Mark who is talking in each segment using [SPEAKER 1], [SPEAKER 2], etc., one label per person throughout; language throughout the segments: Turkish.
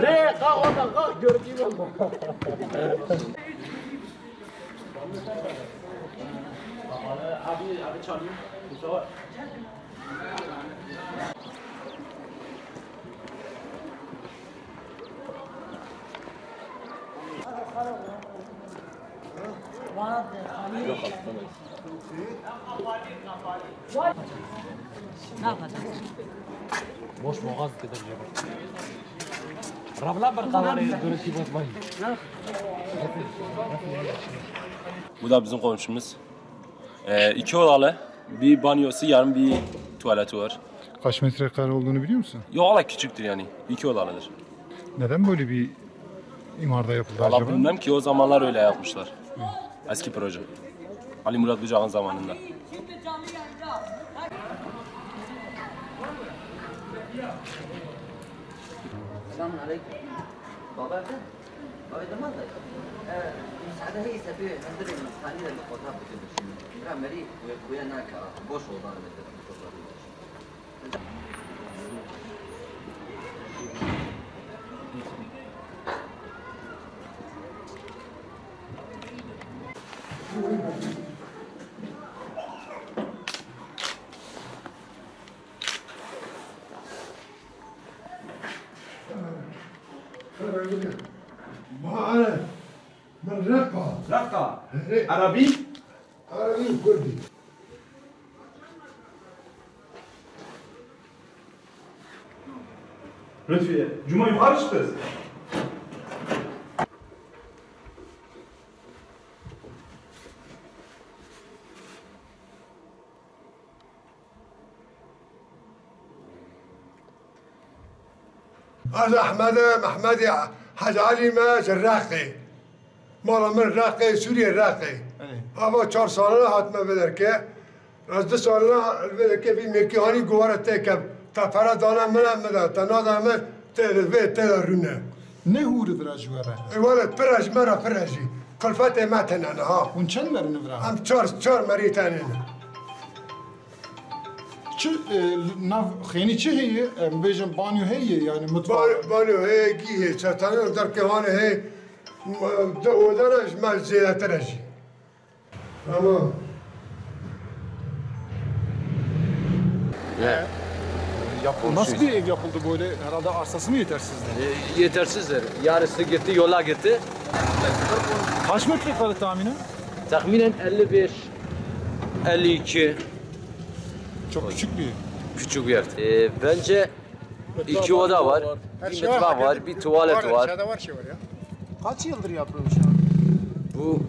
[SPEAKER 1] Bre, kalk oradan kalk. Görgü yok. Abi, abi çalayım. Mustafa.
[SPEAKER 2] Ne yapacağız?
[SPEAKER 1] Boş boğaz kadar Rabla bir kalanı görüntü bozmayın.
[SPEAKER 3] Bu da bizim komşumuz. Ee, iki odalı. Bir banyosu, yarım bir tuvaleti var.
[SPEAKER 4] Kaç metrekare olduğunu biliyor musun?
[SPEAKER 3] Yok hala küçüktür yani. İki odalıdır.
[SPEAKER 4] Neden böyle bir imarda yapıldı
[SPEAKER 3] Valla
[SPEAKER 4] acaba?
[SPEAKER 3] bilmem ki o zamanlar öyle yapmışlar. Eski proje. Ali Murat Bucak'ın zamanında.
[SPEAKER 2] Selamun aleyküm. Baba evde? Baba? Evet. Müsaade ise bir bir fotoğraf tutuyordu şimdi. Bir an beri koyana boş oldu arabada.
[SPEAKER 5] من رقة
[SPEAKER 6] رقة عربي
[SPEAKER 5] عربي كردي
[SPEAKER 6] Lütfiye, Cuma yukarı çıkıyoruz.
[SPEAKER 5] أنا أحمد محمد حاج علي ما جراقي. مالا من راقي سوريا راقي. إيه. أبا چهار سالنا هاتما بدركه از دو سالنا بدركه في مكي هاني قوارة تكب تفرا دانا من أمدا تنادا دانا تلد بيت تلد رونه.
[SPEAKER 4] نهور دراج ورا
[SPEAKER 5] ولا براج مرا فراجي فتى ما تنانا ها
[SPEAKER 4] ونشن مرة ورا
[SPEAKER 5] أم چهار چهار مريتانين
[SPEAKER 4] Çi e, nav xeni çi heye, em bejim banyo heye yani mutfak.
[SPEAKER 5] Banyo heye ki heye, çatane öder kehanı heye, öder eş, ben ziyaretten eş. Ama... Evet.
[SPEAKER 4] Nasıl bir ev yapıldı böyle? Herhalde arsası mı yetersizdi?
[SPEAKER 7] E, yetersizdir. Yarısı gitti, yola gitti.
[SPEAKER 4] Kaç metrekare tahminen?
[SPEAKER 7] Tahminen 55, 52,
[SPEAKER 4] çok küçük bir
[SPEAKER 7] küçük bir yer. E, bence iki oda var, bir mutfak var, bir tuvalet var.
[SPEAKER 8] Kaç yıldır yapılmış?
[SPEAKER 7] Bu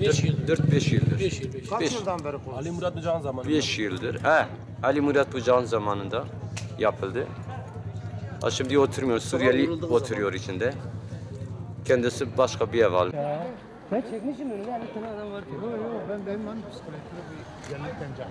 [SPEAKER 1] 5 yıldır.
[SPEAKER 7] 4-5 yıldır.
[SPEAKER 1] 5 yıl, 5
[SPEAKER 8] Kaç
[SPEAKER 7] Beş.
[SPEAKER 8] yıldan beri kurulmuş?
[SPEAKER 3] Ali Murat Bucak'ın zamanında.
[SPEAKER 7] 5 yıldır. He, Ali Murat Bucak'ın zamanında yapıldı. Ha şimdi oturmuyor, Suriyeli oturuyor içinde. Kendisi başka bir ev aldı.
[SPEAKER 2] Ben çekmişim önüne bir tane adam var.
[SPEAKER 8] Ben benim hani psikolojide bir cennetten cahil